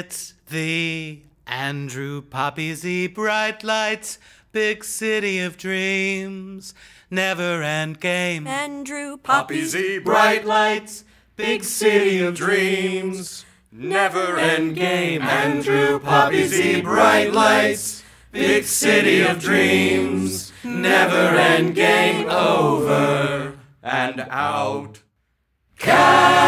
It's the Andrew Poppy Z Bright Lights, big city of dreams, never end game. Andrew Poppy Z, bright lights, big city of dreams, never end game. Andrew Poppy Z, bright lights, big city of dreams, never end game over and out. Cat.